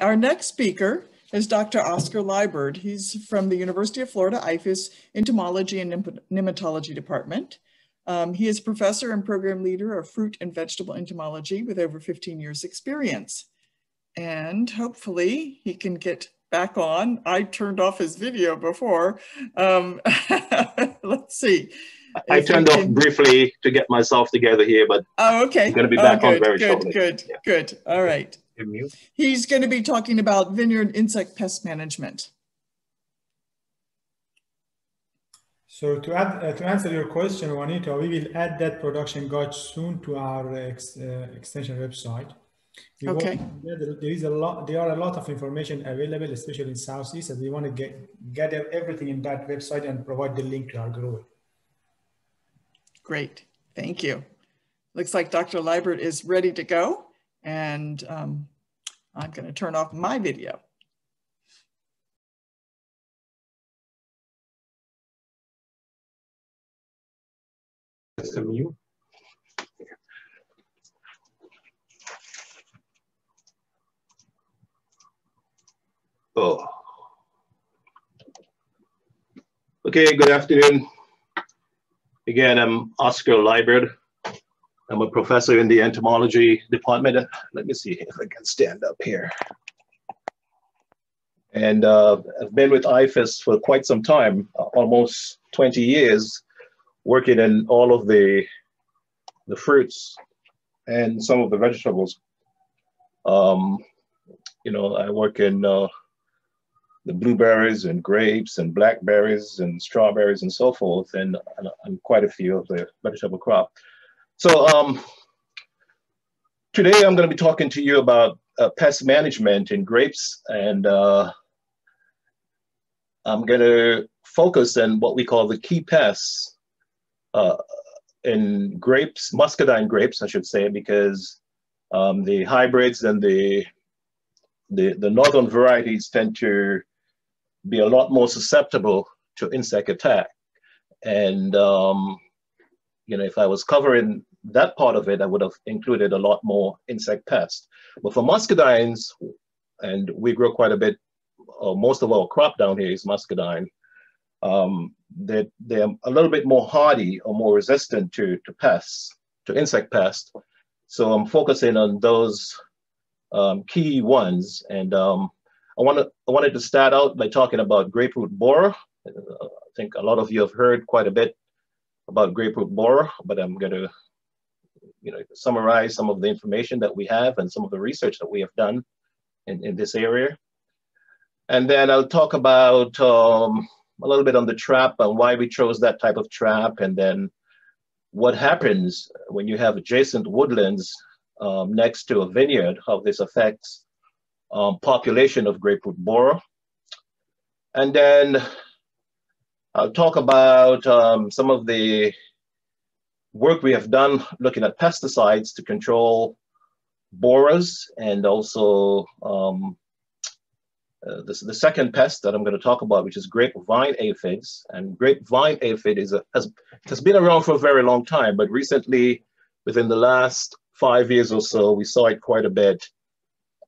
Our next speaker is Dr. Oscar Liburd. He's from the University of Florida IFAS Entomology and Nematology Department. Um, he is professor and program leader of fruit and vegetable entomology with over 15 years experience. And hopefully he can get back on. I turned off his video before. Um, let's see. I turned off briefly to get myself together here, but oh, okay. I'm going to be back oh, good, on very good, shortly. Good, yeah. good, All right. He's going to be talking about vineyard insect pest management. So to add uh, to answer your question, Juanita, we will add that production guide soon to our ex, uh, extension website. We okay. there is a lot. There are a lot of information available, especially in Southeast, and we want to get gather everything in that website and provide the link to our grower. Great, thank you. Looks like Dr. Liburd is ready to go, and um, I'm going to turn off my video. SMU. Oh. Okay, good afternoon. Again, I'm Oscar Liburd. I'm a professor in the entomology department. Let me see if I can stand up here. And uh, I've been with IFAS for quite some time, almost 20 years, working in all of the, the fruits and some of the vegetables. Um, you know, I work in uh, the blueberries and grapes and blackberries and strawberries and so forth, and, and quite a few of the vegetable crop. So um, today I'm going to be talking to you about uh, pest management in grapes, and uh, I'm going to focus on what we call the key pests uh, in grapes, muscadine grapes, I should say, because um, the hybrids and the, the, the northern varieties tend to be a lot more susceptible to insect attack. And, um, you know, if I was covering that part of it, I would have included a lot more insect pests. But for muscadines, and we grow quite a bit, uh, most of our crop down here is muscadine, um, they're, they're a little bit more hardy or more resistant to, to pests, to insect pests. So I'm focusing on those um, key ones. And um, I, wanna, I wanted to start out by talking about grape root borer. Uh, I think a lot of you have heard quite a bit about grape root borer, but I'm going to you know, summarize some of the information that we have and some of the research that we have done in, in this area. And then I'll talk about um, a little bit on the trap and why we chose that type of trap and then what happens when you have adjacent woodlands um, next to a vineyard, how this affects um, population of grape root borer. And then I'll talk about um, some of the work we have done looking at pesticides to control borers and also um, uh, this, the second pest that I'm going to talk about, which is grapevine aphids. And grapevine aphid is a, has, has been around for a very long time, but recently, within the last five years or so, we saw it quite a bit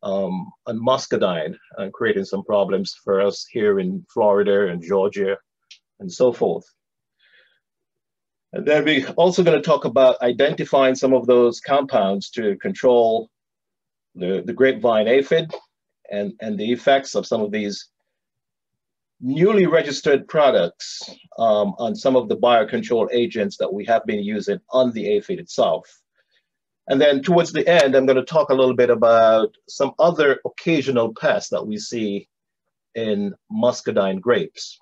um, on muscadine and creating some problems for us here in Florida and Georgia and so forth. Then we're also going to talk about identifying some of those compounds to control the, the grapevine aphid and, and the effects of some of these newly registered products um, on some of the biocontrol agents that we have been using on the aphid itself. And then towards the end, I'm going to talk a little bit about some other occasional pests that we see in muscadine grapes.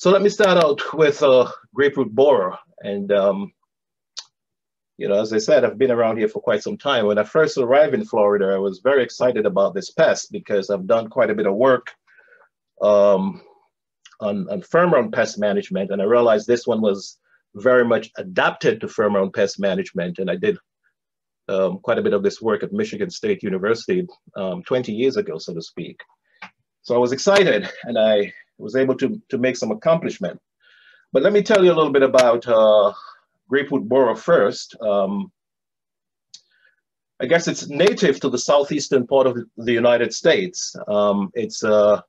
So let me start out with uh, grape root borer. And, um, you know, as I said, I've been around here for quite some time. When I first arrived in Florida, I was very excited about this pest because I've done quite a bit of work um, on, on pheromone pest management. And I realized this one was very much adapted to pheromone pest management. And I did um, quite a bit of this work at Michigan State University um, 20 years ago, so to speak. So I was excited and I was able to, to make some accomplishment. But let me tell you a little bit about uh, Grape Root Borer first. Um, I guess it's native to the southeastern part of the United States. Um, it's a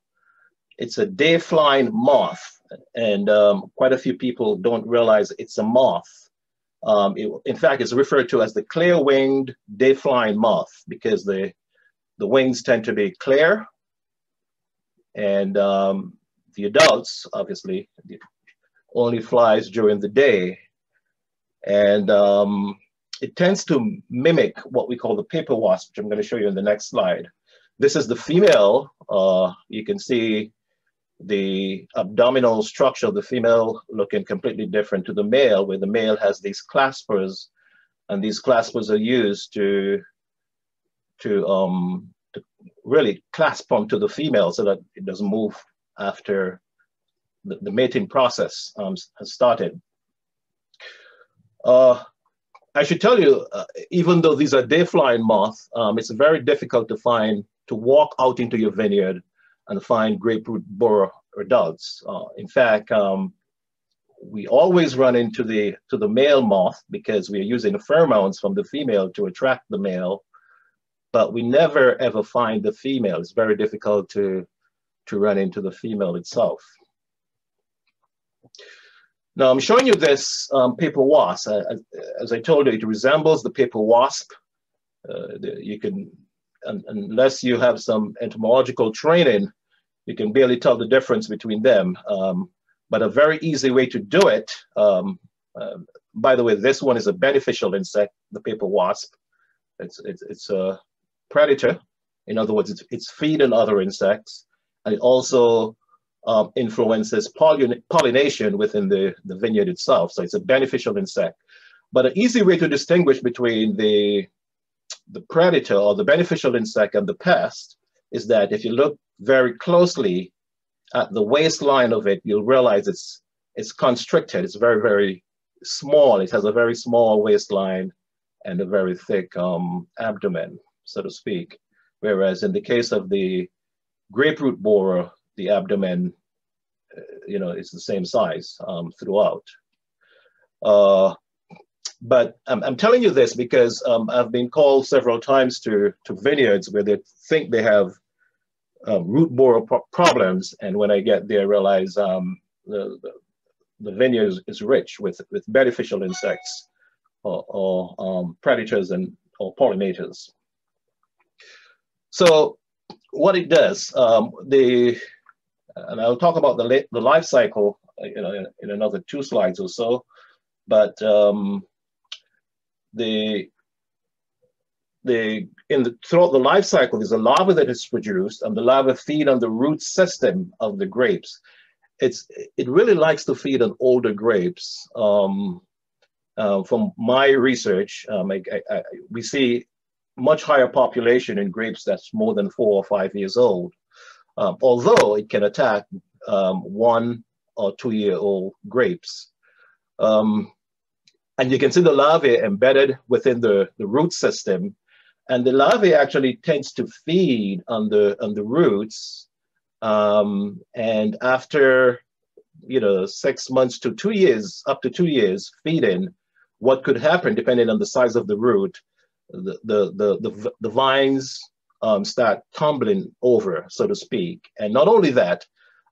it's a day flying moth, and um, quite a few people don't realize it's a moth. Um, it, in fact, it's referred to as the clear-winged day-flying moth because the the wings tend to be clear, and um, the adults obviously only flies during the day, and um, it tends to mimic what we call the paper wasp, which I'm going to show you in the next slide. This is the female. Uh, you can see the abdominal structure of the female looking completely different to the male, where the male has these claspers, and these claspers are used to to um to really clasp onto the female so that it doesn't move after the, the mating process um, has started. Uh, I should tell you, uh, even though these are day flying moths, um, it's very difficult to find, to walk out into your vineyard and find grape root borer adults. Uh, in fact, um, we always run into the to the male moth because we are using the pheromones from the female to attract the male, but we never ever find the female. It's very difficult to to run into the female itself. Now I'm showing you this um, paper wasp. Uh, as I told you, it resembles the paper wasp. Uh, you can, un unless you have some entomological training, you can barely tell the difference between them. Um, but a very easy way to do it, um, uh, by the way, this one is a beneficial insect, the paper wasp. It's, it's, it's a predator. In other words, it's, it's feeding other insects. And it also um, influences pollin pollination within the, the vineyard itself. So it's a beneficial insect. But an easy way to distinguish between the, the predator or the beneficial insect and the pest is that if you look very closely at the waistline of it, you'll realize it's, it's constricted. It's very, very small. It has a very small waistline and a very thick um, abdomen, so to speak. Whereas in the case of the grape root borer, the abdomen, uh, you know, is the same size um, throughout. Uh, but I'm, I'm, telling you this because um, I've been called several times to, to vineyards where they think they have um, root borer pro problems. And when I get there, I realize um, the, the, the, vineyard is, rich with, with beneficial insects or, or um, predators and or pollinators. So what it does, um, the and I'll talk about the, the life cycle you know, in, in another two slides or so. But um, the the in the throughout the life cycle, there's a larva that is produced, and the larva feed on the root system of the grapes. It's it really likes to feed on older grapes. Um, uh, from my research, um, I, I, I, we see much higher population in grapes that's more than four or five years old um, although it can attack um, one or two year old grapes. Um, and you can see the larvae embedded within the, the root system. And the larvae actually tends to feed on the, on the roots. Um, and after, you know, six months to two years, up to two years feeding, what could happen depending on the size of the root, the, the, the, the, vines um, start tumbling over, so to speak. And not only that,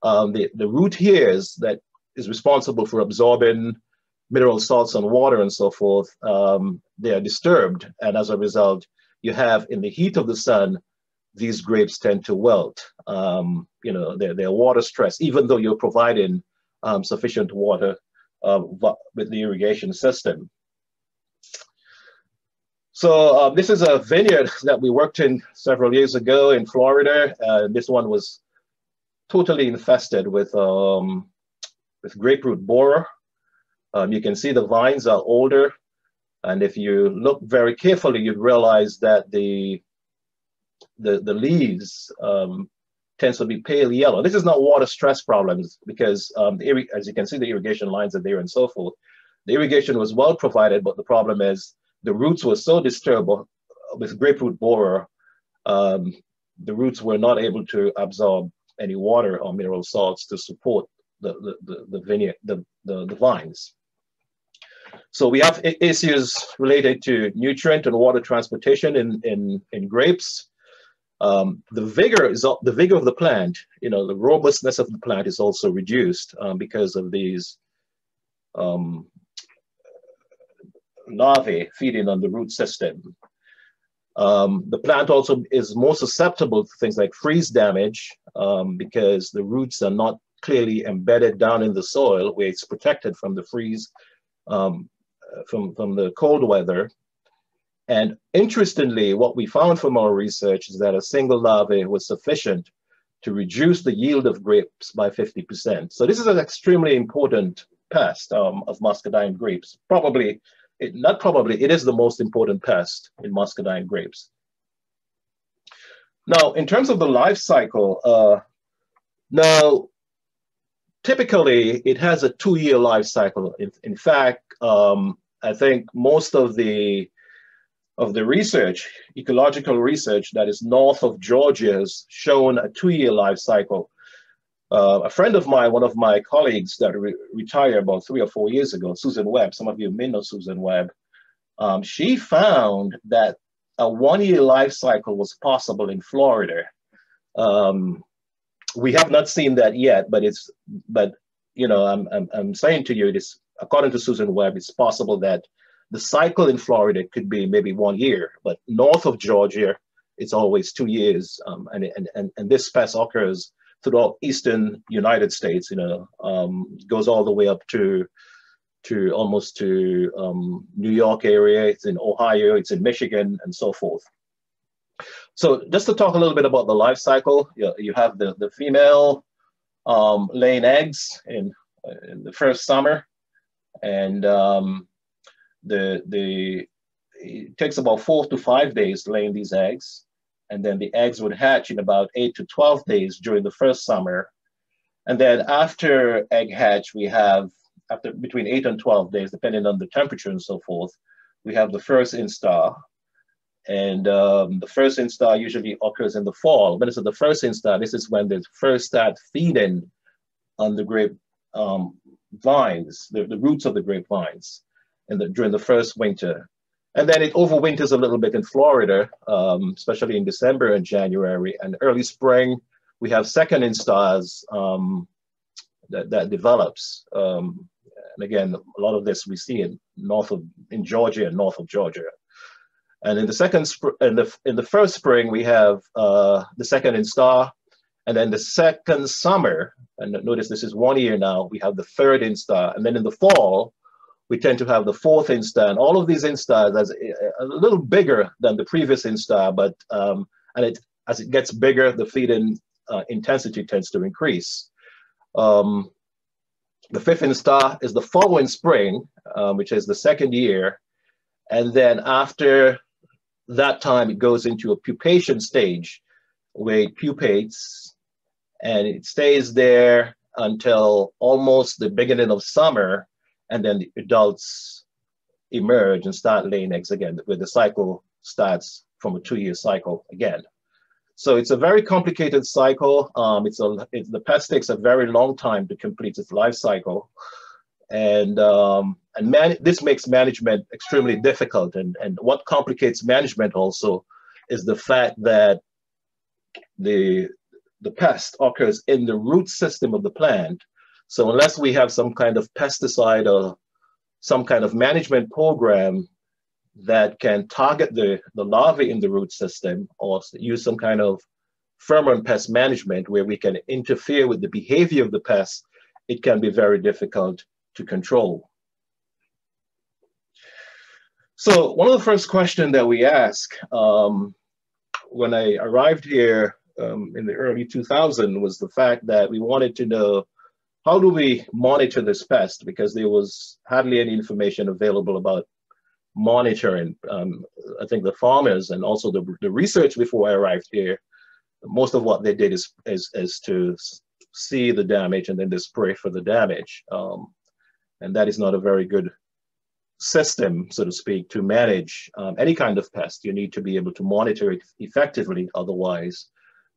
um, the, the root hairs that is responsible for absorbing mineral salts and water and so forth, um, they are disturbed. And as a result, you have in the heat of the sun, these grapes tend to wilt. Um, you know, they're, they're water stressed, even though you're providing um, sufficient water uh, with the irrigation system. So uh, this is a vineyard that we worked in several years ago in Florida. Uh, this one was totally infested with, um, with grape root borer. Um, you can see the vines are older. And if you look very carefully, you'd realize that the, the, the leaves um, tends to be pale yellow. This is not water stress problems because um, as you can see, the irrigation lines are there and so forth. The irrigation was well provided, but the problem is the roots were so disturbed with grape root borer, um, the roots were not able to absorb any water or mineral salts to support the, the, the, the vineyard, the, the, the vines. So we have issues related to nutrient and water transportation in, in, in grapes. Um, the vigor is the vigor of the plant, you know, the robustness of the plant is also reduced um, because of these um, larvae feeding on the root system. Um, the plant also is more susceptible to things like freeze damage um, because the roots are not clearly embedded down in the soil where it's protected from the freeze, um, from, from the cold weather. And interestingly, what we found from our research is that a single larvae was sufficient to reduce the yield of grapes by 50%. So this is an extremely important pest um, of muscadine grapes. Probably, it, not probably, it is the most important pest in muscadine grapes. Now, in terms of the life cycle, uh, now, typically it has a two-year life cycle. In, in fact, um, I think most of the of the research, ecological research that is north of Georgia has shown a two-year life cycle. Uh, a friend of mine, one of my colleagues that re retired about three or four years ago, Susan Webb, some of you may know Susan Webb, um, she found that a one-year life cycle was possible in Florida. Um, we have not seen that yet, but it's, but you know, I'm, I'm, I'm saying to you, this, according to Susan Webb, it's possible that the cycle in Florida could be maybe one year, but north of Georgia, it's always two years. Um, and, and, and, and this pest occurs throughout eastern United States, you know, um, goes all the way up to to almost to um, New York area, it's in Ohio, it's in Michigan, and so forth. So just to talk a little bit about the life cycle, you, you have the, the female um, laying eggs in, in the first summer, and um, the, the, it takes about four to five days laying these eggs. And then the eggs would hatch in about eight to 12 days during the first summer. And then after egg hatch, we have after between eight and 12 days, depending on the temperature and so forth, we have the first instar. And um, the first instar usually occurs in the fall. When it's the first instar, this is when they first start feeding on the grape um, vines, the, the roots of the grapevines in the, during the first winter. And then it overwinters a little bit in Florida, um, especially in December and January. And early spring, we have second instars um, that, that develops. Um, and again, a lot of this we see in north of in Georgia and north of Georgia. And in the second in the in the first spring, we have uh, the second instar, and then the second summer. And notice this is one year now. We have the third instar, and then in the fall, we tend to have the fourth instar. And all of these instars as a, little bigger than the previous instar, but um, and it as it gets bigger, the feeding uh, intensity tends to increase. Um, the fifth instar is the following spring, um, which is the second year. And then after that time, it goes into a pupation stage where it pupates and it stays there until almost the beginning of summer and then the adults emerge and start laying eggs again, where the cycle starts from a two-year cycle again. So it's a very complicated cycle. Um, it's a it's, the pest takes a very long time to complete its life cycle, and um, and man, this makes management extremely difficult. And and what complicates management also is the fact that the the pest occurs in the root system of the plant, so unless we have some kind of pesticide or some kind of management program that can target the, the larvae in the root system or use some kind of pheromone pest management where we can interfere with the behavior of the pest, it can be very difficult to control. So one of the first questions that we ask um, when I arrived here um, in the early 2000 was the fact that we wanted to know how do we monitor this pest? Because there was hardly any information available about monitoring. Um, I think the farmers and also the, the research before I arrived here, most of what they did is, is, is to see the damage and then they spray for the damage. Um, and that is not a very good system, so to speak, to manage um, any kind of pest. You need to be able to monitor it effectively, otherwise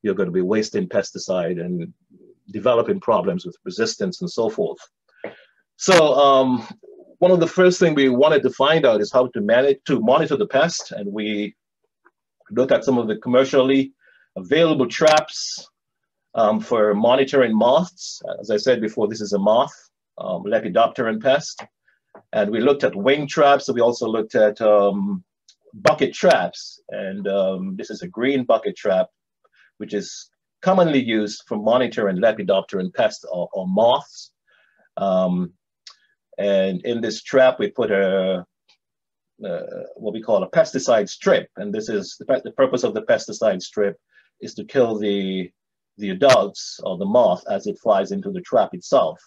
you're going to be wasting pesticide and developing problems with resistance and so forth. So um, one of the first things we wanted to find out is how to manage to monitor the pest, and we looked at some of the commercially available traps um, for monitoring moths. As I said before, this is a moth, um, Lepidopteran pest. And we looked at wing traps. So we also looked at um, bucket traps. And um, this is a green bucket trap, which is commonly used for monitoring Lepidopteran pests or, or moths. Um, and in this trap, we put a, uh, what we call a pesticide strip. And this is the, the purpose of the pesticide strip is to kill the, the adults or the moth as it flies into the trap itself.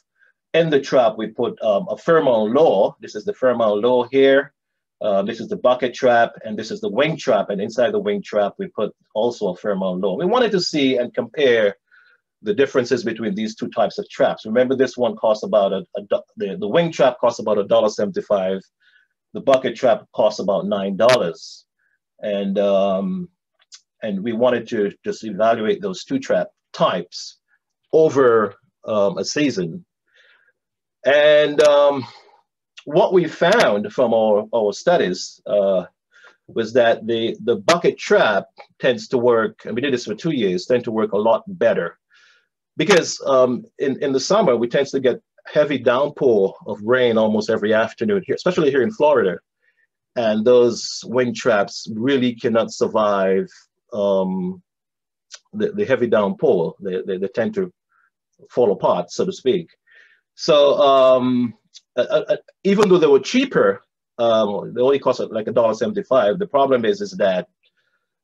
In the trap, we put um, a pheromone lure. This is the pheromone lure here. Uh, this is the bucket trap, and this is the wing trap. And inside the wing trap, we put also a pheromone lure. We wanted to see and compare the differences between these two types of traps. Remember, this one costs about a, a the, the wing trap costs about a dollar seventy-five. The bucket trap costs about nine dollars, and um, and we wanted to just evaluate those two trap types over um, a season. And um, what we found from our, our studies uh, was that the, the bucket trap tends to work, and we did this for two years, tend to work a lot better. Because um, in, in the summer, we tend to get heavy downpour of rain almost every afternoon here, especially here in Florida. And those wing traps really cannot survive um, the, the heavy downpour. They, they, they, tend to fall apart, so to speak. So um, uh, uh, even though they were cheaper, um, they only cost like a dollar seventy-five. The problem is, is that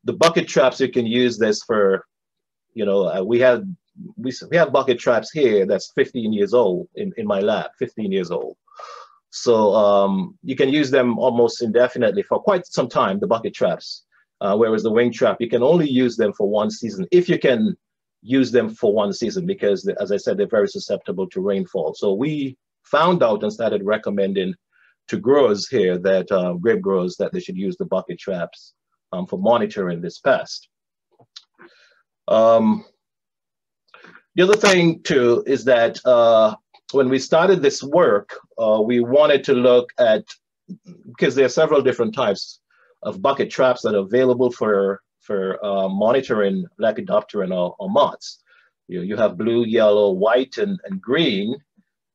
the bucket traps you can use this for. You know, uh, we had we we have bucket traps here that's 15 years old in in my lab, 15 years old. So um, you can use them almost indefinitely for quite some time. The bucket traps. Uh, whereas the wing trap, you can only use them for one season if you can use them for one season because, as I said, they're very susceptible to rainfall. So we found out and started recommending to growers here that uh, grape growers that they should use the bucket traps um, for monitoring this pest. Um, the other thing too is that uh, when we started this work, uh, we wanted to look at, because there are several different types, of bucket traps that are available for, for uh, monitoring Lepidopteran or, or moths. You, you have blue, yellow, white, and, and green.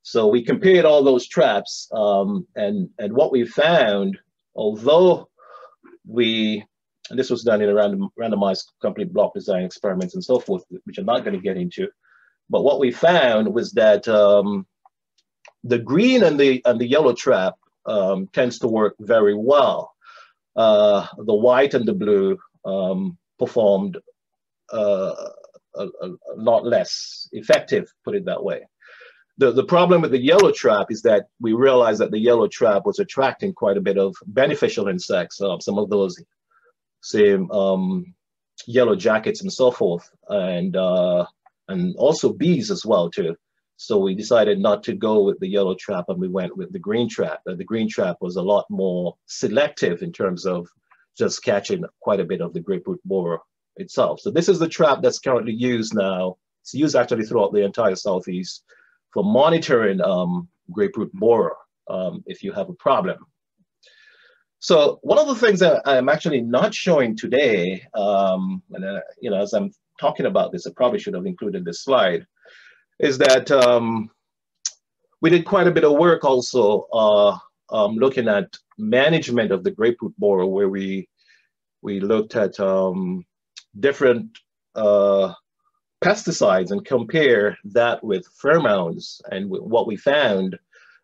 So we compared all those traps um, and, and what we found, although we, and this was done in a random, randomized complete block design experiments and so forth, which I'm not going to get into, but what we found was that um, the green and the, and the yellow trap um, tends to work very well uh, the white and the blue um, performed uh, a, a, lot less effective, put it that way. The, the problem with the yellow trap is that we realized that the yellow trap was attracting quite a bit of beneficial insects, uh, some of those same um, yellow jackets and so forth, and uh, and also bees as well too. So we decided not to go with the yellow trap and we went with the green trap. Uh, the green trap was a lot more selective in terms of just catching quite a bit of the grape root borer itself. So this is the trap that's currently used now. It's used actually throughout the entire Southeast for monitoring um, grape root borer um, if you have a problem. So one of the things that I'm actually not showing today, um, and uh, you know, as I'm talking about this, I probably should have included this slide, is that um, we did quite a bit of work also uh, um, looking at management of the grape root borer, where we we looked at um, different uh, pesticides and compare that with pheromones. And what we found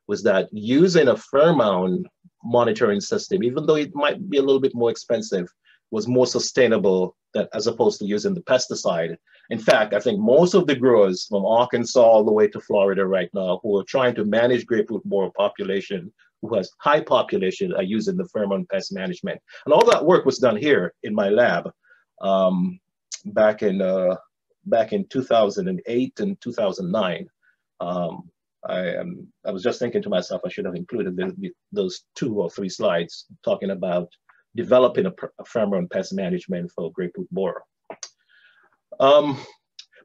was that using a pheromone monitoring system, even though it might be a little bit more expensive, was more sustainable that, as opposed to using the pesticide. In fact, I think most of the growers from Arkansas all the way to Florida right now who are trying to manage grape root borer population, who has high population, are using the pheromone pest management. And all that work was done here in my lab um, back in uh, back in 2008 and 2009. Um, I, um, I was just thinking to myself, I should have included the, those two or three slides talking about developing a, a pheromone pest management for grape root borer. Um,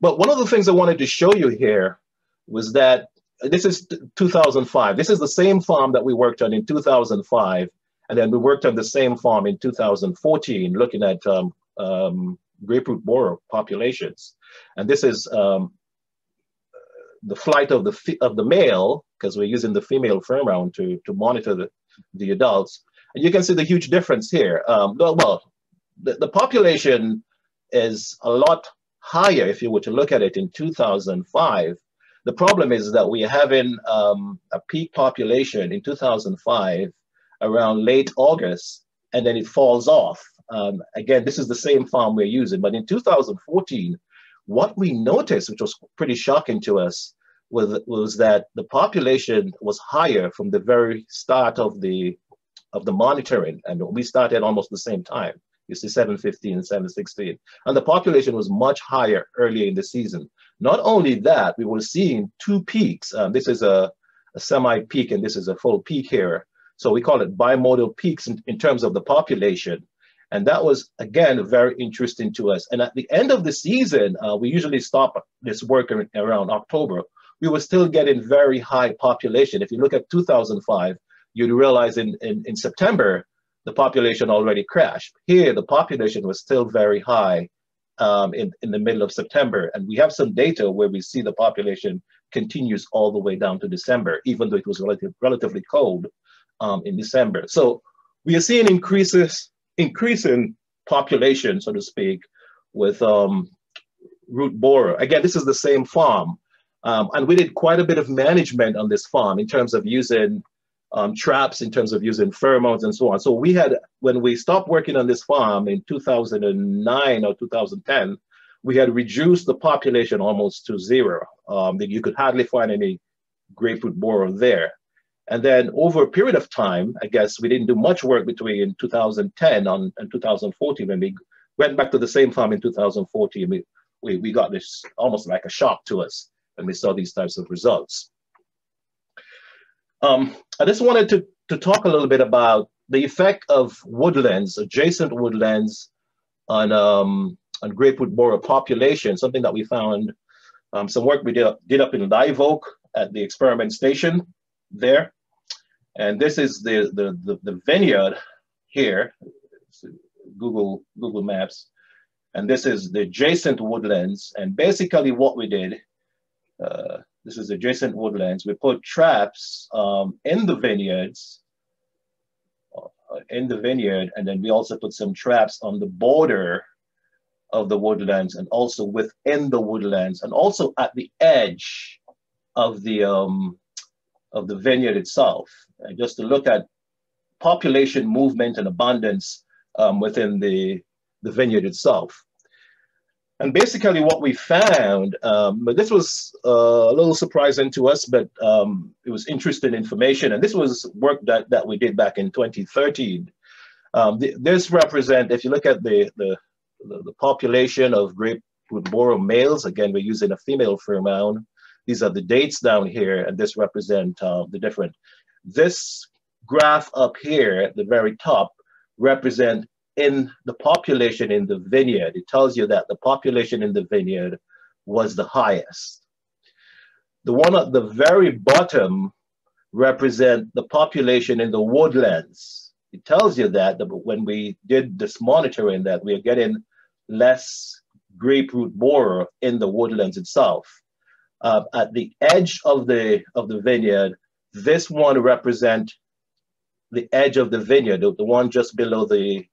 but one of the things I wanted to show you here was that this is 2005. This is the same farm that we worked on in 2005. And then we worked on the same farm in 2014, looking at um, um, grape root borer populations. And this is um, the flight of the of the male, because we're using the female pheromone to, to monitor the, the adults. And you can see the huge difference here. Um, well, the, the population is a lot higher if you were to look at it in 2005. The problem is that we're having um, a peak population in 2005 around late August, and then it falls off. Um, again, this is the same farm we're using, but in 2014, what we noticed, which was pretty shocking to us, was, was that the population was higher from the very start of the of the monitoring, and we started almost the same time. You see 715 and 716. And the population was much higher earlier in the season. Not only that, we were seeing two peaks. Um, this is a, a semi-peak and this is a full peak here. So we call it bimodal peaks in, in terms of the population. And that was, again, very interesting to us. And at the end of the season, uh, we usually stop this work around October. We were still getting very high population. If you look at 2005, you'd realize in, in, in September, the population already crashed. Here, the population was still very high um, in, in the middle of September. And we have some data where we see the population continues all the way down to December, even though it was relative, relatively cold um, in December. So we are seeing increases, increasing population, so to speak, with um, root borer. Again, this is the same farm. Um, and we did quite a bit of management on this farm in terms of using um, traps, in terms of using pheromones and so on. So we had, when we stopped working on this farm in 2009 or 2010, we had reduced the population almost to zero. Um, you could hardly find any grape root borer there. And then over a period of time, I guess we didn't do much work between 2010 on, and 2014 when we went back to the same farm in 2014. We, we, we got this almost like a shock to us when we saw these types of results. Um, I just wanted to, to talk a little bit about the effect of woodlands, adjacent woodlands on, um, on grape root borer population, something that we found, um, some work we did, did up in Live Oak at the experiment station there. And this is the, the, the, the vineyard here, Google, Google Maps. And this is the adjacent woodlands. And basically what we did, uh, this is adjacent woodlands. We put traps um, in the vineyards, uh, in the vineyard, and then we also put some traps on the border of the woodlands and also within the woodlands and also at the edge of the um, of the vineyard itself, uh, just to look at population movement and abundance um, within the, the vineyard itself. And basically what we found, um, but this was uh, a little surprising to us, but um, it was interesting information. And this was work that, that we did back in 2013. Um, th this represent, if you look at the, the, the, population of grape grapefruit borer males, again, we're using a female pheromone. These are the dates down here, and this represent uh, the different. This graph up here at the very top represent in the population in the vineyard, it tells you that the population in the vineyard was the highest. The one at the very bottom represent the population in the woodlands. It tells you that when we did this monitoring that we are getting less grape root borer in the woodlands itself. Uh, at the edge of the of the vineyard, this one represent the edge of the vineyard, the, the one just below the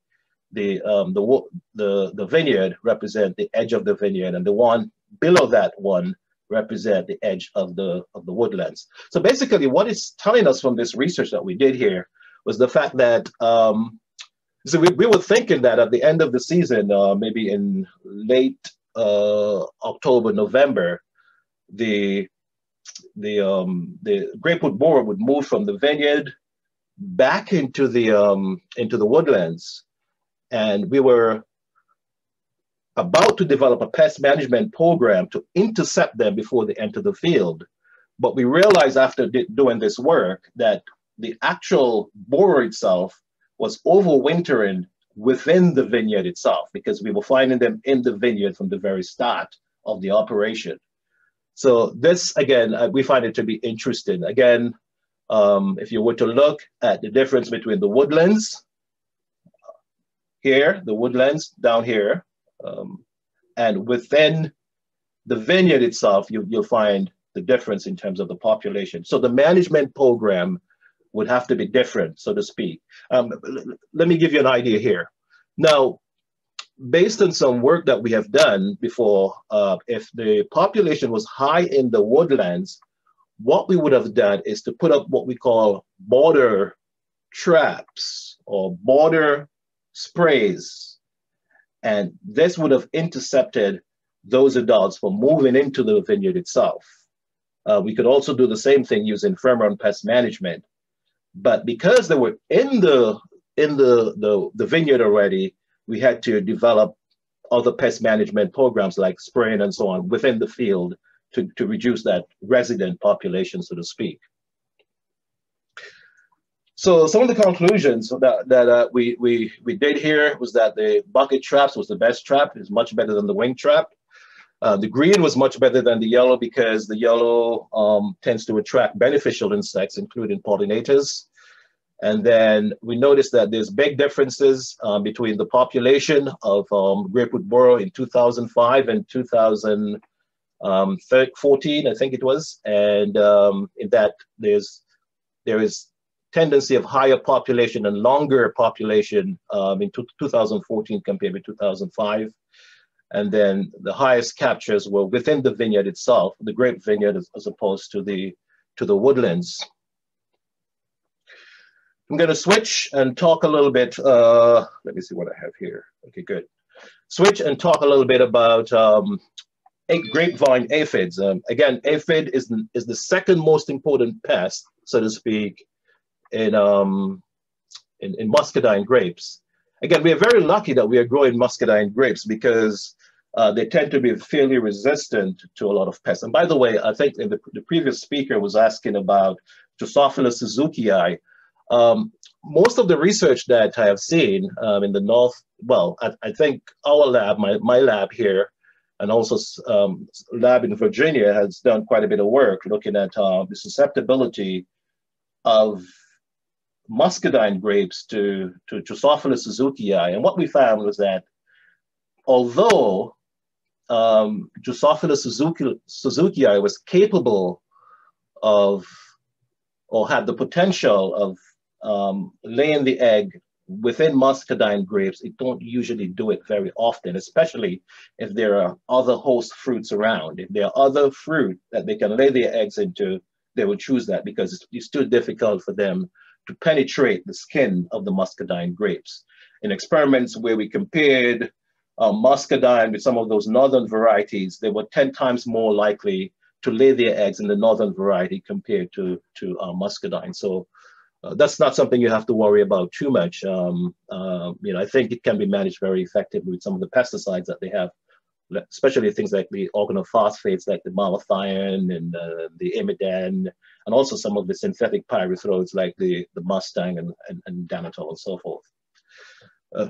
the um, the the the vineyard represent the edge of the vineyard, and the one below that one represent the edge of the of the woodlands. So basically, what it's telling us from this research that we did here was the fact that um, so we, we were thinking that at the end of the season, uh, maybe in late uh, October, November, the the um, the grape root borer would move from the vineyard back into the um, into the woodlands and we were about to develop a pest management program to intercept them before they enter the field. But we realized after doing this work that the actual borer itself was overwintering within the vineyard itself because we were finding them in the vineyard from the very start of the operation. So this, again, uh, we find it to be interesting. Again, um, if you were to look at the difference between the woodlands here, the woodlands down here, um, and within the vineyard itself, you, you'll find the difference in terms of the population. So the management program would have to be different, so to speak. Um, let me give you an idea here. Now, based on some work that we have done before, uh, if the population was high in the woodlands, what we would have done is to put up what we call border traps or border sprays. And this would have intercepted those adults from moving into the vineyard itself. Uh, we could also do the same thing using pheromone pest management. But because they were in the in the, the, the vineyard already, we had to develop other pest management programs like spraying and so on within the field to, to reduce that resident population, so to speak. So some of the conclusions that, that uh, we, we, we did here was that the bucket traps was the best trap, is much better than the wing trap. Uh, the green was much better than the yellow because the yellow um, tends to attract beneficial insects, including pollinators. And then we noticed that there's big differences um, between the population of um, grape root borer in 2005 and 2014, um, I think it was. And um, in that there's there is tendency of higher population and longer population um, in 2014 compared with 2005. And then the highest captures were within the vineyard itself, the grape vineyard as, as opposed to the, to the woodlands. I'm going to switch and talk a little bit. Uh, let me see what I have here. Okay, good. Switch and talk a little bit about um, grapevine aphids. Um, again, aphid is, is the second most important pest, so to speak, in, um, in, in muscadine grapes. Again, we are very lucky that we are growing muscadine grapes because uh, they tend to be fairly resistant to a lot of pests. And by the way, I think the, the previous speaker was asking about Drosophila suzukii. Um, most of the research that I have seen um, in the North, well, I, I, think our lab, my, my lab here, and also um, lab in Virginia has done quite a bit of work looking at uh, the susceptibility of muscadine grapes to, to Drosophila suzukii. And what we found was that although um, Drosophila Suzuki, suzukii was capable of or had the potential of um, laying the egg within muscadine grapes, it don't usually do it very often, especially if there are other host fruits around. If there are other fruit that they can lay their eggs into, they will choose that because it's, it's too difficult for them to penetrate the skin of the muscadine grapes. In experiments where we compared uh, muscadine with some of those northern varieties, they were 10 times more likely to lay their eggs in the northern variety compared to, to uh, muscadine. So uh, that's not something you have to worry about too much. Um, uh, you know, I think it can be managed very effectively with some of the pesticides that they have, especially things like the organophosphates like the malathion and uh, the imidan, and also some of the synthetic pyrethroids like the, the Mustang and, and, and Danitol and so forth. Uh,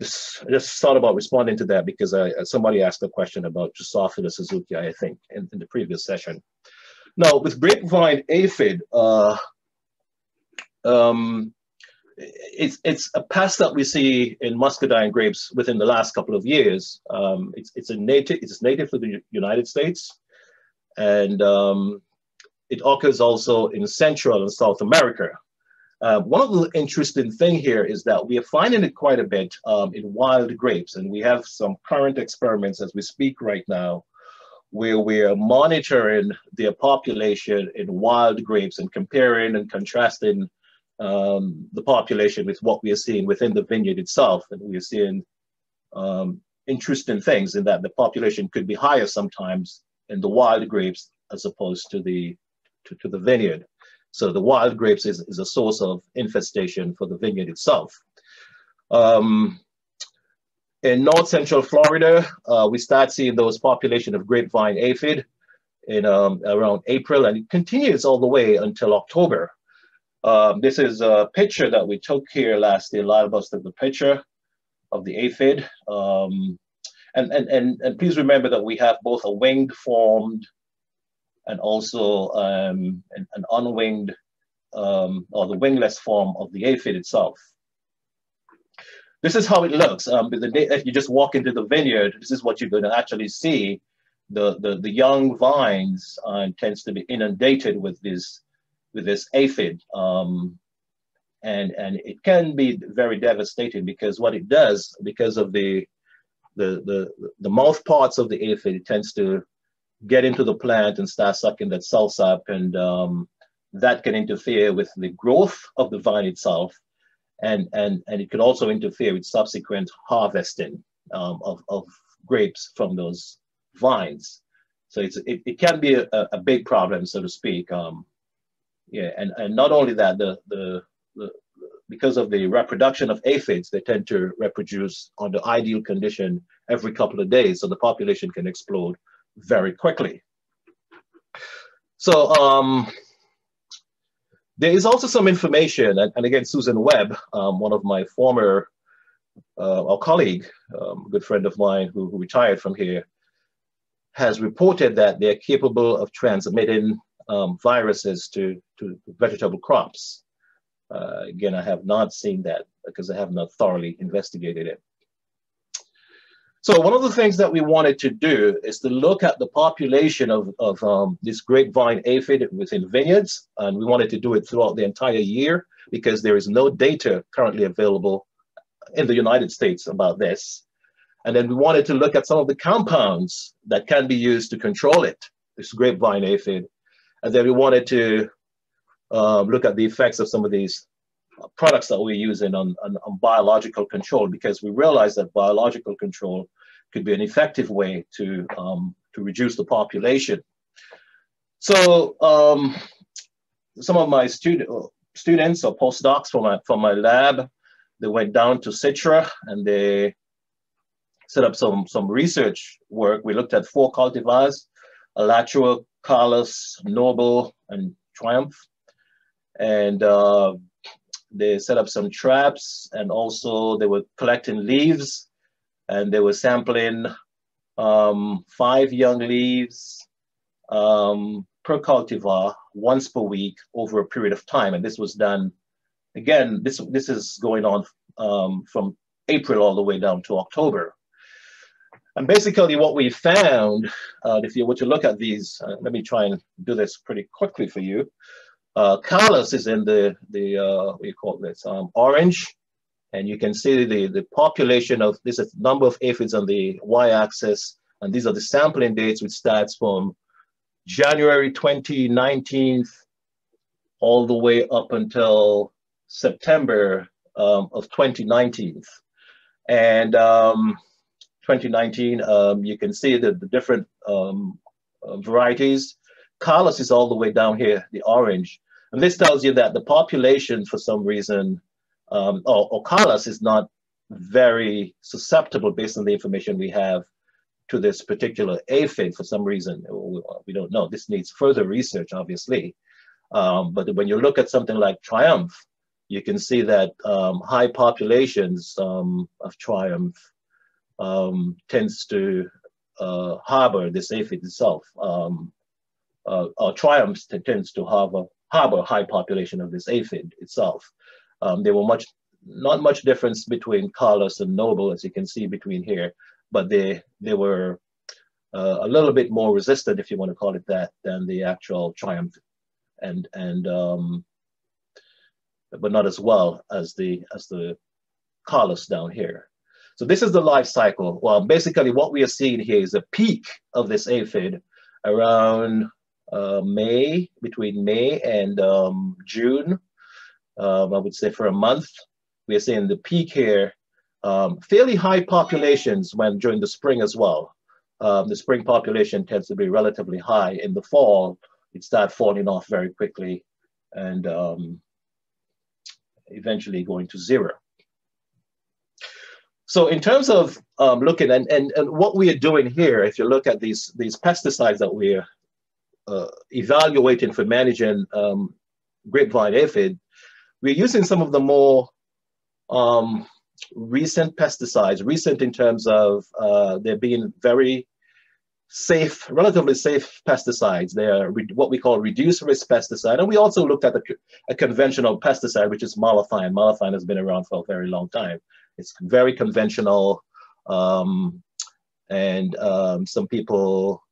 just, I just thought about responding to that because I, somebody asked a question about Drosophila suzukii, I think, in, in the previous session. Now, with grapevine aphid, uh, um, it's, it's a pest that we see in muscadine grapes within the last couple of years. Um, it's, it's, a native, it's native to the United States, and um, it occurs also in Central and South America. Uh, one of the interesting thing here is that we are finding it quite a bit um, in wild grapes, and we have some current experiments as we speak right now, where we are monitoring their population in wild grapes and comparing and contrasting um, the population with what we are seeing within the vineyard itself, and we are seeing um, interesting things in that the population could be higher sometimes in the wild grapes as opposed to the to, to the vineyard. So the wild grapes is, is a source of infestation for the vineyard itself. Um, in north central Florida, uh, we start seeing those population of grapevine aphid in um, around April, and it continues all the way until October. Um, this is a picture that we took here last year. A lot of us took the picture of the aphid. Um, and, and, and, and please remember that we have both a winged formed and also um, an, an, unwinged um, or the wingless form of the aphid itself. This is how it looks. Um, if you just walk into the vineyard, this is what you're going to actually see. The, the, the young vines uh, tends to be inundated with this, with this aphid. Um, and, and it can be very devastating because what it does, because of the, the, the, the mouth parts of the aphid, it tends to get into the plant and start sucking that cell sap and um, that can interfere with the growth of the vine itself and, and, and it could also interfere with subsequent harvesting um, of, of grapes from those vines. So it's, it, it can be a, a big problem, so to speak. Um, yeah, and, and not only that, the, the, the, because of the reproduction of aphids, they tend to reproduce under ideal condition every couple of days, so the population can explode very quickly. So um, there is also some information, and, and again, Susan Webb, um, one of my former, uh, our colleague, um, a good friend of mine who, who, retired from here, has reported that they're capable of transmitting um, viruses to, to vegetable crops. Uh, again, I have not seen that because I have not thoroughly investigated it. So one of the things that we wanted to do is to look at the population of, of um, this grapevine aphid within vineyards. And we wanted to do it throughout the entire year because there is no data currently available in the United States about this. And then we wanted to look at some of the compounds that can be used to control it, this grapevine aphid. And then we wanted to uh, look at the effects of some of these products that we're using on, on, on, biological control because we realized that biological control could be an effective way to, um, to reduce the population. So um, some of my student, students or postdocs from my, from my lab, they went down to Citra and they set up some, some research work. We looked at four cultivars, Alachua, Carlos, Noble, and Triumph. And uh, they set up some traps and also they were collecting leaves and they were sampling um, five young leaves um, per cultivar once per week over a period of time. And this was done, again, this, this is going on um, from April all the way down to October. And basically what we found, uh, if you were to look at these, uh, let me try and do this pretty quickly for you. Uh, Carlos is in the, the uh, what do you call this, um, orange. And you can see the, the population of, this is number of aphids on the y-axis. And these are the sampling dates, which starts from January 2019 all the way up until September um, of 2019. And um, 2019, um, you can see the, the different um, uh, varieties. Carlos is all the way down here, the orange. And this tells you that the population, for some reason, um, or, or Carlos is not very susceptible based on the information we have to this particular aphid for some reason. We don't know. This needs further research, obviously. Um, but when you look at something like Triumph, you can see that um, high populations um, of Triumph um, tends to uh, harbor this aphid itself. Um, uh, or Triumph tends to harbor harbor high population of this aphid itself. Um, there were much, not much difference between Carlos and Noble, as you can see between here, but they, they were uh, a little bit more resistant, if you want to call it that, than the actual Triumph, and and um, but not as well as the as the Carlos down here. So this is the life cycle. Well, basically what we are seeing here is a peak of this aphid around uh, May, between May and um, June, um, I would say for a month. We are seeing the peak here, um, fairly high populations when during the spring as well. Um, the spring population tends to be relatively high. In the fall, it starts falling off very quickly and um, eventually going to zero. So in terms of um, looking and, and, and what we are doing here, if you look at these, these pesticides that we're uh, evaluating for managing um, grapevine aphid, we're using some of the more um, recent pesticides, recent in terms of uh, they're being very safe, relatively safe pesticides. They are what we call reduced risk pesticide. And we also looked at a, a conventional pesticide, which is malathion. Malathion has been around for a very long time. It's very conventional. Um, and um, some people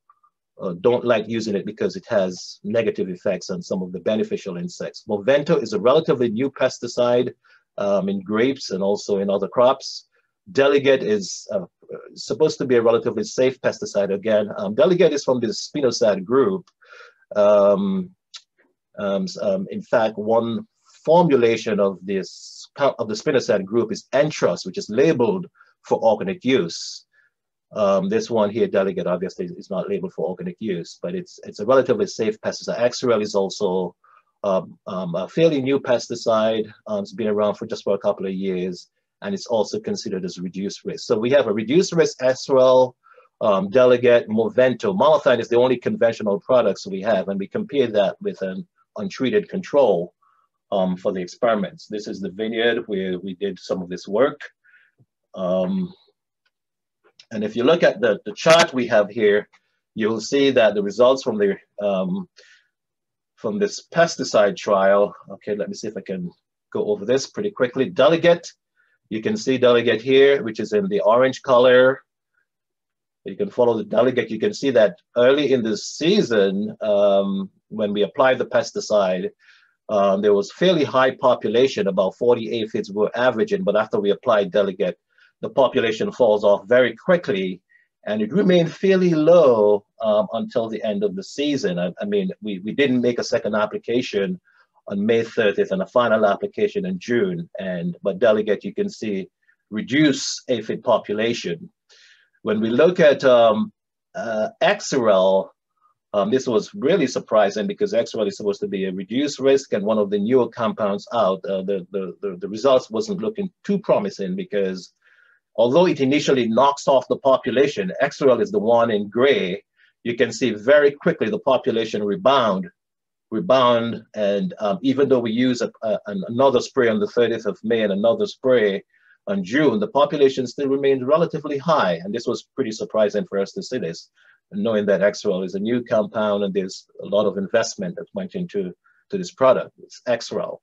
uh, don't like using it because it has negative effects on some of the beneficial insects. Movento is a relatively new pesticide um, in grapes and also in other crops. Delegate is uh, supposed to be a relatively safe pesticide again. Um, Delegate is from the spinosad group. Um, um, um, in fact, one formulation of this of the spinosad group is Entrust, which is labeled for organic use. Um, this one here, Delegate, obviously is not labeled for organic use, but it's it's a relatively safe pesticide. Exirel is also um, um, a fairly new pesticide. Um, it's been around for just for a couple of years, and it's also considered as reduced risk. So we have a reduced risk Exirel, um, Delegate, Movento. Malathion is the only conventional products we have, and we compare that with an untreated control um, for the experiments. This is the vineyard where we did some of this work. Um, and if you look at the, the chart we have here, you'll see that the results from the um, from this pesticide trial, okay, let me see if I can go over this pretty quickly. Delegate, you can see delegate here, which is in the orange color. You can follow the delegate. You can see that early in the season, um, when we applied the pesticide, um, there was fairly high population, about 40 aphids were averaging, but after we applied delegate, the population falls off very quickly and it remained fairly low um, until the end of the season. I, I, mean, we, we didn't make a second application on May 30th and a final application in June. And but delegate, you can see reduce aphid population. When we look at um, uh, Exirel, um, this was really surprising because Exirel is supposed to be a reduced risk and one of the newer compounds out. Uh, the, the, the, the results wasn't looking too promising because although it initially knocks off the population, Exirel is the one in gray, you can see very quickly the population rebound, rebound. And um, even though we use a, a, another spray on the 30th of May and another spray on June, the population still remained relatively high. And this was pretty surprising for us to see this, knowing that Exirel is a new compound and there's a lot of investment that went into to this product. It's Exirel.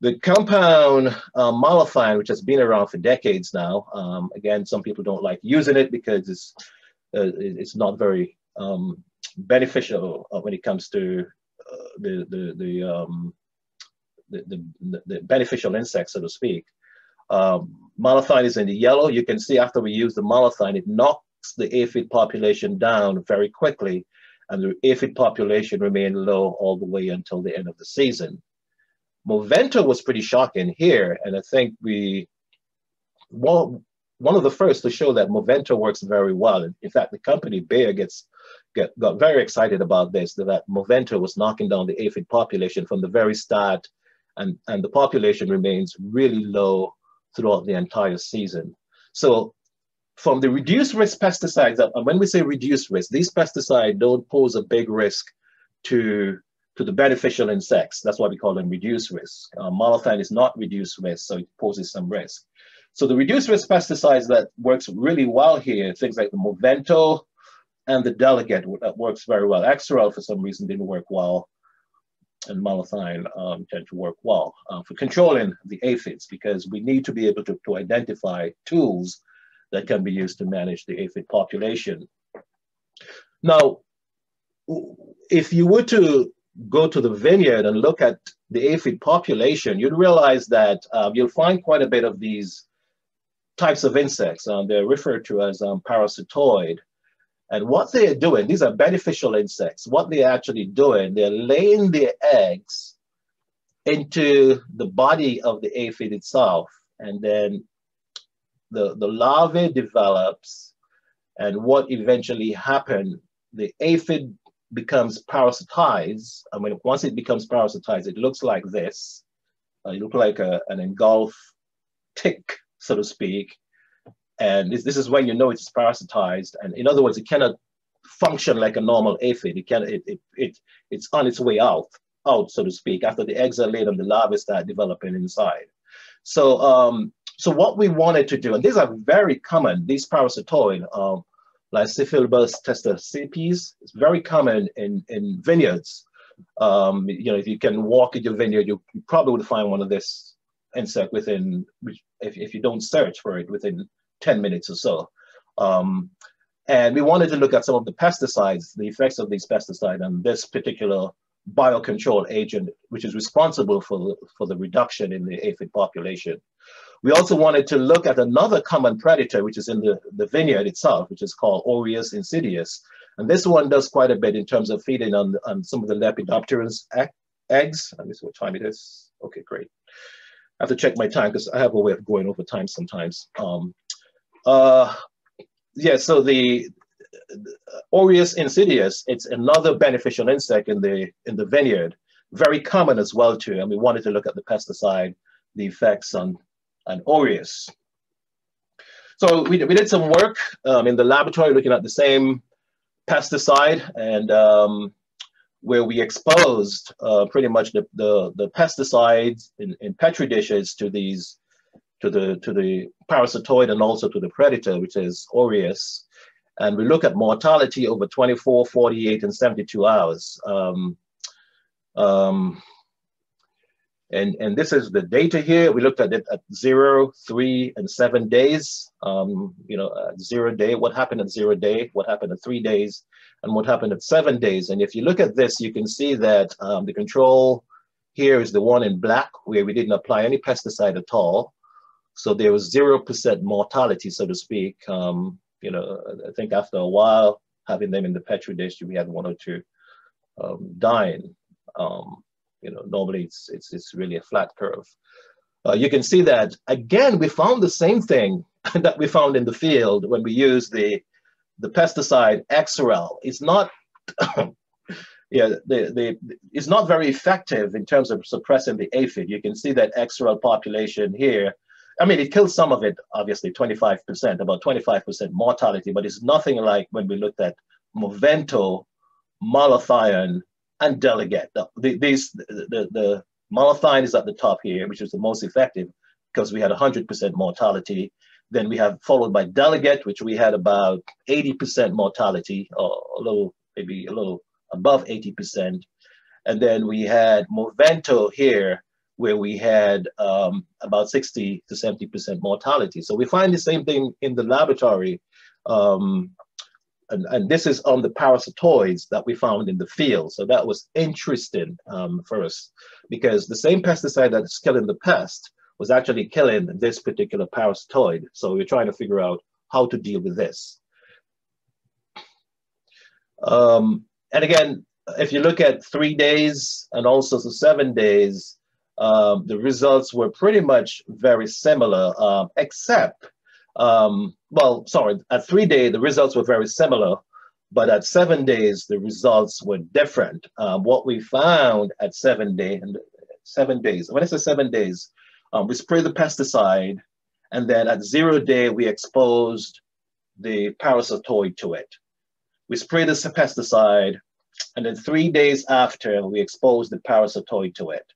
The compound uh, which has been around for decades now, um, again, some people don't like using it because it's, uh, it's not very um, beneficial uh, when it comes to uh, the, the, the, um, the, the, the, beneficial insects, so to speak. Um, malathion is in the yellow. You can see after we use the malathion, it knocks the aphid population down very quickly, and the aphid population remained low all the way until the end of the season. Movento was pretty shocking here, and I think we, well, one of the first to show that Movento works very well. In fact, the company Bayer gets get, got very excited about this, that Movento was knocking down the aphid population from the very start, and, and the population remains really low throughout the entire season. So from the reduced risk pesticides, and when we say reduced risk, these pesticides don't pose a big risk to to the beneficial insects. That's why we call them reduced risk. Uh, is not reduced risk, so it poses some risk. So the reduced risk pesticides that works really well here, things like the Movento and the Delegate, that works very well. Exirel, for some reason, didn't work well, and malathion um, tend to work well uh, for controlling the aphids because we need to be able to, to identify tools that can be used to manage the aphid population. Now, if you were to go to the vineyard and look at the aphid population, you'd realize that um, you'll find quite a bit of these types of insects. Um, they're referred to as um, parasitoid. And what they're doing, these are beneficial insects. What they're actually doing, they're laying their eggs into the body of the aphid itself. And then the, the larvae develops. And what eventually happens, the aphid becomes parasitized, I mean, once it becomes parasitized, it looks like this. Uh, it looks like a, an engulfed tick, so to speak. And this, this is when you know it's parasitized. And in other words, it cannot function like a normal aphid. It can it, it, it it's on its way out, out, so to speak, after the eggs are laid and the larvae start developing inside. So um, so what we wanted to do, and these are very common, these parasitoid, um, Lysiphlebus testaceipes. It's very common in, in vineyards. Um, you know, if you can walk in your vineyard, you, you probably would find one of this insect within, if, if you don't search for it, within 10 minutes or so. Um, and we wanted to look at some of the pesticides, the effects of these pesticides and this particular biocontrol agent, which is responsible for, for the reduction in the aphid population. We also wanted to look at another common predator, which is in the, the vineyard itself, which is called Orius insidiosus. And this one does quite a bit in terms of feeding on, on some of the Lepidopterans eggs. And this is what time it is. Okay, great. I have to check my time because I have a way of going over time sometimes. Um, uh, yeah, so the, the Orius insidiosus, it's another beneficial insect in the in the vineyard, very common as well too. And we wanted to look at the pesticide, the effects on on Orius. So we, we did some work um, in the laboratory looking at the same pesticide and um, where we exposed uh, pretty much the, the, the pesticides in, in petri dishes to these to the to the parasitoid and also to the predator, which is Orius. And we look at mortality over 24, 48, and 72 hours. Um, um, and, and this is the data here. We looked at it at zero, three, and seven days. Um, you know, zero day, what happened at zero day, what happened at three days, and what happened at seven days. And if you look at this, you can see that um, the control here is the one in black where we didn't apply any pesticide at all. So there was 0% mortality, so to speak. Um, you know, I think after a while, having them in the Petri dish, we had one or two um, dying. Um, you know, normally it's, it's, it's really a flat curve. Uh, you can see that, again, we found the same thing that we found in the field when we used the, the pesticide Exirel. It's not, yeah, the, the, it's not very effective in terms of suppressing the aphid. You can see that Exirel population here I mean, it kills some of it, obviously, 25%, about 25% mortality, but it's nothing like when we looked at Movento, malathion, and delegate. The, these, the, the malathion is at the top here, which is the most effective because we had 100% mortality. Then we have followed by delegate, which we had about 80% mortality, or a little, maybe a little above 80%. And then we had Movento here, where we had um, about 60 to 70% mortality. So we find the same thing in the laboratory. Um, and, and, this is on the parasitoids that we found in the field. So that was interesting um, for us because the same pesticide that's killing the pest was actually killing this particular parasitoid. So we're trying to figure out how to deal with this. Um, and again, if you look at three days and also the seven days, um, the results were pretty much very similar, um, except, um, well, sorry, at three day, the results were very similar, but at seven days, the results were different. Um, what we found at seven day, and seven days, when I say seven days, um, we spray the pesticide, and then at zero day, we exposed the parasitoid to it. We spray the pesticide, and then three days after, we exposed the parasitoid to it.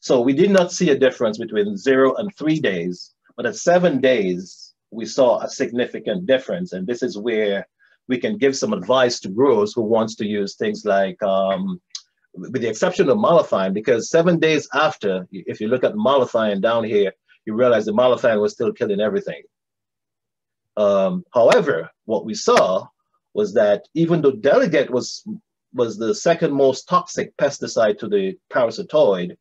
So we did not see a difference between zero and three days, but at seven days, we saw a significant difference. And this is where we can give some advice to growers who wants to use things like, um, with the exception of malathion, because seven days after, if you look at malathion down here, you realize the malathion was still killing everything. Um, however, what we saw was that even though Delegate was was the second most toxic pesticide to the parasitoid,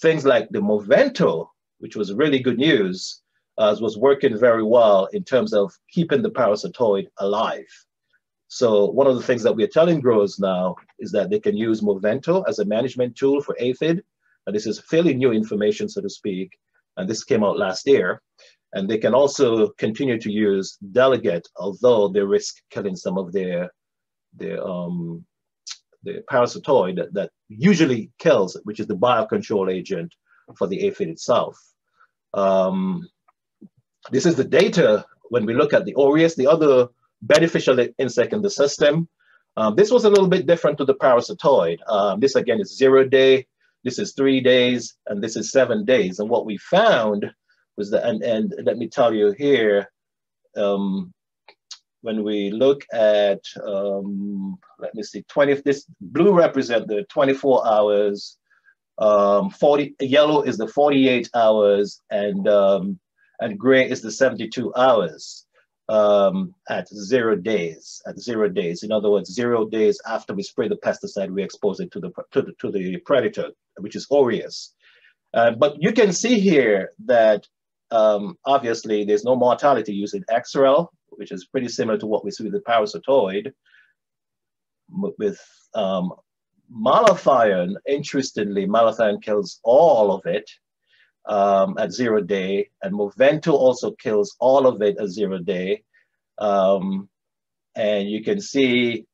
things like the Movento, which was really good news, uh, was working very well in terms of keeping the parasitoid alive. So one of the things that we're telling growers now is that they can use Movento as a management tool for aphid. And this is fairly new information, so to speak. And this came out last year. And they can also continue to use Delegate, although they risk killing some of their, their um, the parasitoid that, that usually kills, which is the biocontrol agent for the aphid itself. Um, this is the data when we look at the Orius, the other beneficial insect in the system. Um, this was a little bit different to the parasitoid. Um, this again is zero day, this is three days, and this is seven days. And what we found was that, and, and let me tell you here, um, when we look at, um, let me see, 20, this blue represent the 24 hours, um, 40, yellow is the 48 hours, and, um, and gray is the 72 hours um, at zero days, at zero days. In other words, zero days after we spray the pesticide, we expose it to the, to the, to the predator, which is Orius. Uh, but you can see here that um, obviously there's no mortality using Exirel, which is pretty similar to what we see with the parasitoid. With um, malathion, interestingly, malathion kills all of it um, at zero day, and Movento also kills all of it at zero day. Um, and you can see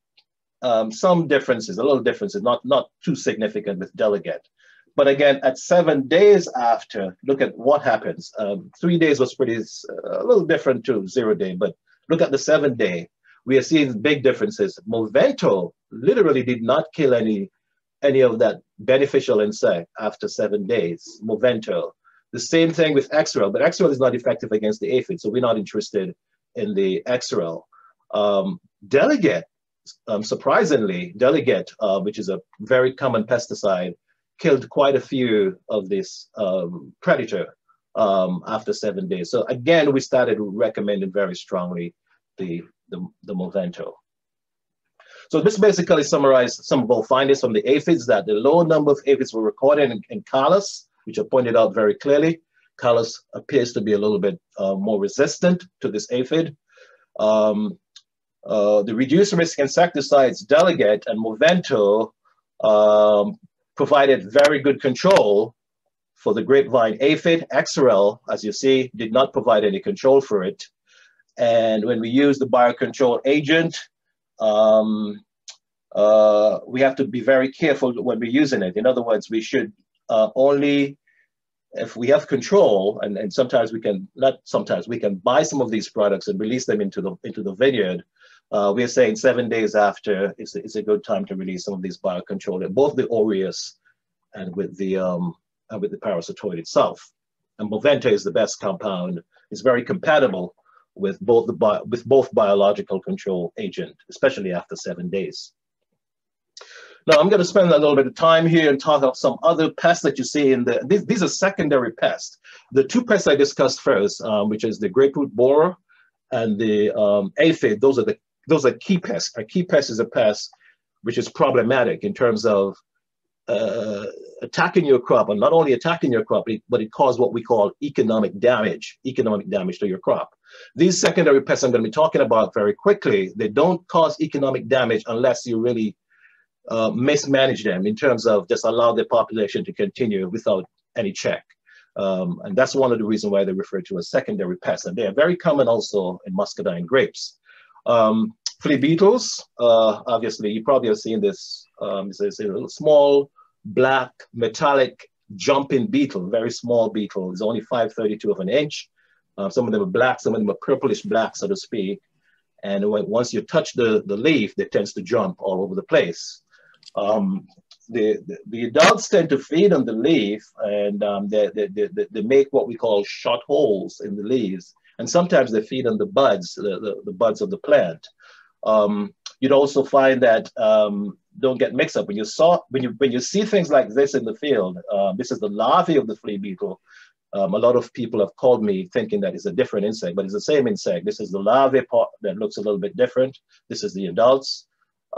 um, some differences, a little differences, not, not too significant with delegate. But again, at seven days after, look at what happens. Um, three days was pretty, uh, a little different to zero day, but look at the seven day. We are seeing big differences. Movento literally did not kill any, any of that beneficial insect after seven days, Movento. The same thing with Exirel, but Exirel is not effective against the aphid, so we're not interested in the Exirel. Um, Delegate, um, surprisingly, delegate, uh, which is a very common pesticide, killed quite a few of this um, predator um, after seven days. So again, we started recommending very strongly the, the, the Movento. So this basically summarized some of our findings from the aphids that the low number of aphids were recorded in, in which are pointed out very clearly. Carlos appears to be a little bit uh, more resistant to this aphid. Um, uh, the reduced risk insecticides Delegate and Movento um, provided very good control for the grapevine aphid. Exirel, as you see, did not provide any control for it. And when we use the biocontrol agent, um, uh, we have to be very careful when we're using it. In other words, we should uh, only if we have control, and, and sometimes we can, not sometimes, we can buy some of these products and release them into the, into the vineyard, uh, we're saying seven days after it's, it's a good time to release some of these biocontrol, both the Orius and with the, um, and with the parasitoid itself. And Movento is the best compound. It's very compatible with both, the with both biological control agent, especially after seven days. Now I'm going to spend a little bit of time here and talk about some other pests that you see in the, these, these are secondary pests. The two pests I discussed first, um, which is the grape root borer and the um, aphid, those are the those are key pests. A key pest is a pest which is problematic in terms of uh, attacking your crop, and not only attacking your crop, but it causes what we call economic damage, economic damage to your crop. These secondary pests I'm going to be talking about very quickly, they don't cause economic damage unless you really uh, mismanage them in terms of just allow the population to continue without any check. Um, and that's one of the reasons why they refer to as secondary pests. And they are very common also in muscadine grapes. Um, flea beetles, uh, obviously, you probably have seen this. Um, it's, it's, a little small, black, metallic jumping beetle, very small beetle. It's only 532 of an inch. Uh, some of them are black, some of them are purplish black, so to speak. And when, once you touch the, the leaf, it tends to jump all over the place. Um, the, the, the, adults tend to feed on the leaf and um, they, they, they, they, make what we call short holes in the leaves. And sometimes they feed on the buds, the, the, the buds of the plant. Um, you'd also find that um, don't get mixed up when you saw when you when you see things like this in the field. Uh, this is the larvae of the flea beetle. Um, a lot of people have called me thinking that it's a different insect, but it's the same insect. This is the larvae part that looks a little bit different. This is the adults.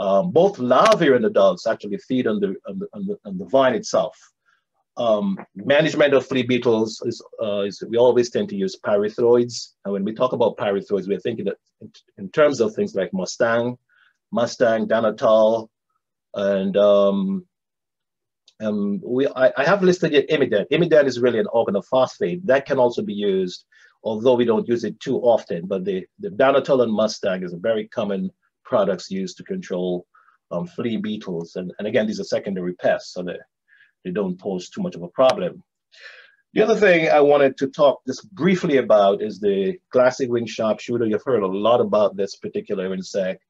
Um, both larvae and adults actually feed on the, on the, on the, on the vine itself. Um, management of flea beetles is, uh, is, we always tend to use pyrethroids. And when we talk about pyrethroids, we're thinking that in, in terms of things like Mustang, Mustang, Danitol, and um, um, we, I, I, have listed here Imidan. Imidan is really an organophosphate that can also be used, although we don't use it too often. But the, the Danitol and Mustang is a very common products used to control um, flea beetles. And, and again, these are secondary pests, so they, they don't pose too much of a problem. The other thing I wanted to talk just briefly about is the glassy wing sharpshooter. You've heard a lot about this particular insect.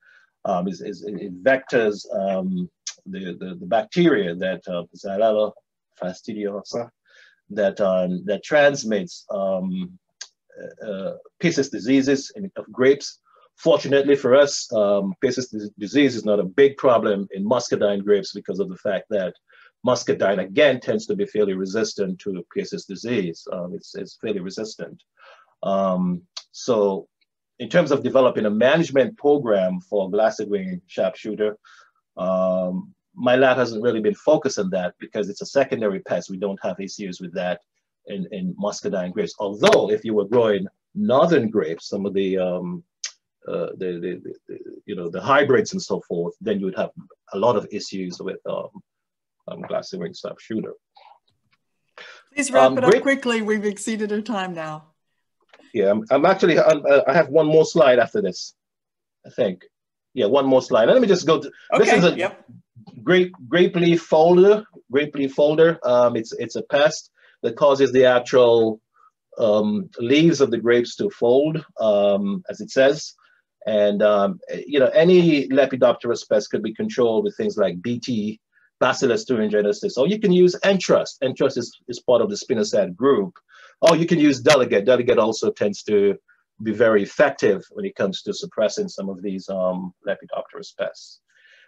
Um, is, is, it vectors um, the, the, the, bacteria that uh, Xylella fastidiosa that um, that transmits um, uh, uh, diseases in, of grapes Fortunately for us, um, disease is not a big problem in muscadine grapes because of the fact that muscadine again tends to be fairly resistant to Pierce's disease. Um, it's, it's fairly resistant. Um, so in terms of developing a management program for glassy wing sharpshooter, um, my lab hasn't really been focused on that because it's a secondary pest. We don't have issues with that in, in muscadine grapes. Although if you were growing northern grapes, some of the, um, uh, the, the, the, you know, the hybrids and so forth, then you would have a lot of issues with um, um, glassy wing sharpshooter. Please wrap um, it up quickly. We've exceeded our time now. Yeah, I'm, I'm actually, I'm, uh, i have one more slide after this, I think. Yeah, one more slide. Let me just go to, okay, this is a yep. grape, grape leaf folder, grape leaf folder. Um, it's, it's a pest that causes the actual um, leaves of the grapes to fold, um, as it says. And, um, you know, any Lepidopterous pest could be controlled with things like BT, Bacillus thuringiensis, or you can use Entrust. Entrust is, is part of the spinosad group. Or you can use delegate. Delegate also tends to be very effective when it comes to suppressing some of these um, Lepidopterous pests.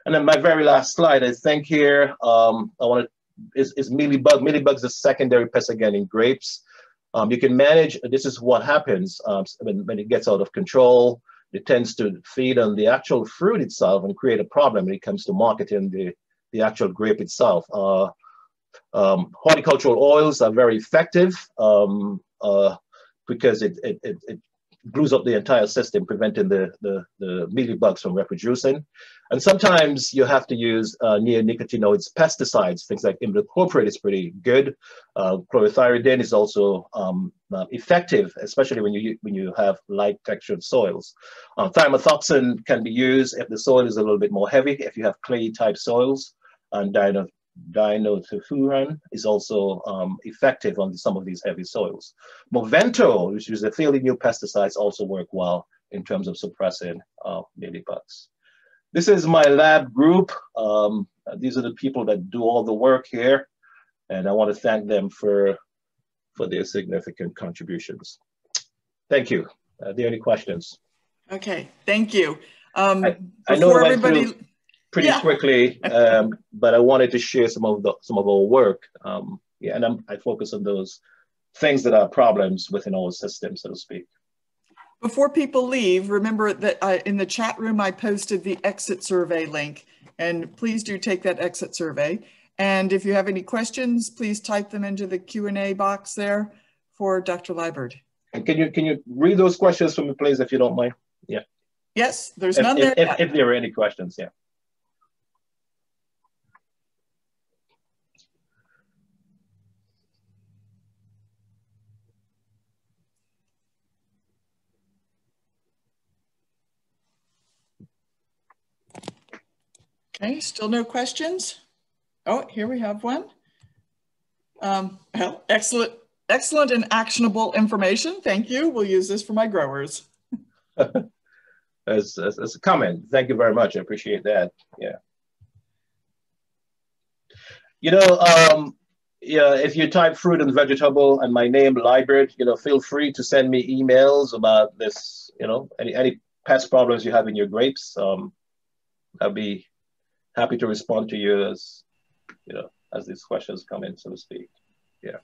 And then my very last slide, I think here, um, I want to, is, is mealybug. Mealybug's a secondary pest again in grapes. Um, you can manage, this is what happens um, when, when it gets out of control. It tends to feed on the actual fruit itself and create a problem when it comes to marketing the, the actual grape itself. Uh, um, horticultural oils are very effective um, uh, because it, it, it, it, glues up the entire system, preventing the, the, the mealybugs from reproducing. And sometimes you have to use uh, neonicotinoids pesticides, things like imidacloprid is pretty good. Uh, chlorothiazide is also um, uh, effective, especially when you, when you have light textured soils. Thiamethoxam can be used if the soil is a little bit more heavy, if you have clay type soils. And dino, dinotefuran is also um, effective on some of these heavy soils. Movento, which is a fairly new pesticide, also work well in terms of suppressing uh, mealybugs. This is my lab group. Um, these are the people that do all the work here. And I want to thank them for, for their significant contributions. Thank you. Are there any questions? Okay, thank you. Um, I, I know everybody pretty yeah. quickly, um, but I wanted to share some of the some of our work. Um, yeah, and I'm, I focus on those things that are problems within our system, so to speak. Before people leave, remember that I, in the chat room I posted the exit survey link, and please do take that exit survey. And if you have any questions, please type them into the Q&A box there for Dr. Liburd. And can you can you read those questions for me, please, if you don't mind? Yeah. Yes, there's if, none if, there. If, if there are any questions, yeah. Okay, still no questions? Oh, here we have one. Um, well, excellent, excellent and actionable information. Thank you. We'll use this for my growers. as, as, as, a comment, thank you very much. I appreciate that. Yeah. You know, um, yeah, if you type fruit and vegetable and my name, Liburd, you know, feel free to send me emails about this, you know, any, any pest problems you have in your grapes. Um, I'll be happy to respond to you as you know as these questions come in, so to speak. Yeah.